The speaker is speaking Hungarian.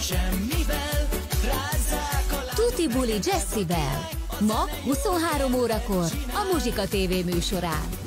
semmivel rázzák a Tuti Buli Jessivel. Ma 23 órakor a Muzsika TV műsorán.